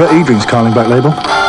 bet he calling back Label.